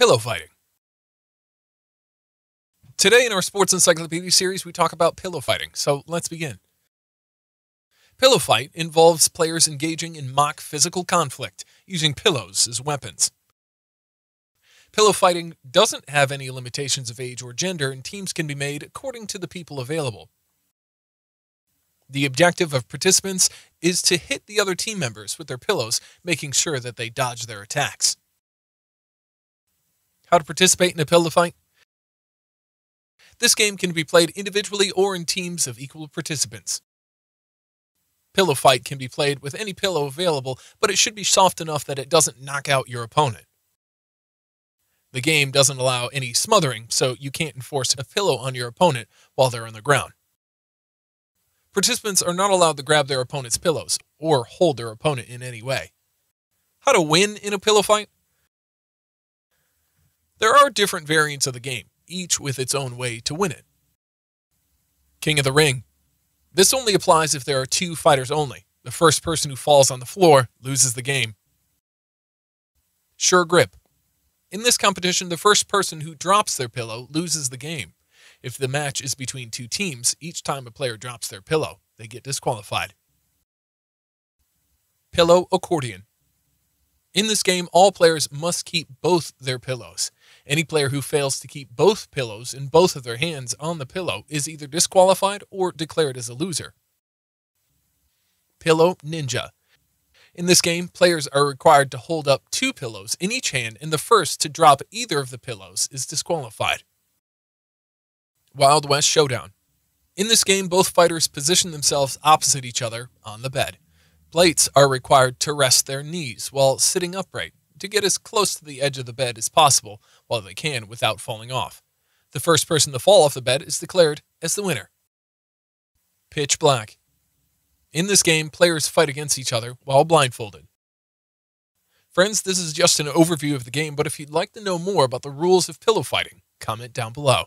Pillow fighting. Today in our Sports Encyclopedia series, we talk about pillow fighting, so let's begin. Pillow fight involves players engaging in mock physical conflict using pillows as weapons. Pillow fighting doesn't have any limitations of age or gender, and teams can be made according to the people available. The objective of participants is to hit the other team members with their pillows, making sure that they dodge their attacks. How to participate in a pillow fight? This game can be played individually or in teams of equal participants. Pillow fight can be played with any pillow available, but it should be soft enough that it doesn't knock out your opponent. The game doesn't allow any smothering, so you can't enforce a pillow on your opponent while they're on the ground. Participants are not allowed to grab their opponent's pillows or hold their opponent in any way. How to win in a pillow fight? There are different variants of the game, each with its own way to win it. King of the Ring. This only applies if there are two fighters only. The first person who falls on the floor loses the game. Sure Grip. In this competition, the first person who drops their pillow loses the game. If the match is between two teams, each time a player drops their pillow, they get disqualified. Pillow Accordion. In this game, all players must keep both their pillows. Any player who fails to keep both pillows in both of their hands on the pillow is either disqualified or declared as a loser. Pillow Ninja. In this game, players are required to hold up two pillows in each hand, and the first to drop either of the pillows is disqualified. Wild West Showdown. In this game, both fighters position themselves opposite each other on the bed. Plates are required to rest their knees while sitting upright to get as close to the edge of the bed as possible while they can without falling off. The first person to fall off the bed is declared as the winner. Pitch Black. In this game, players fight against each other while blindfolded. Friends, this is just an overview of the game, but if you'd like to know more about the rules of pillow fighting, comment down below.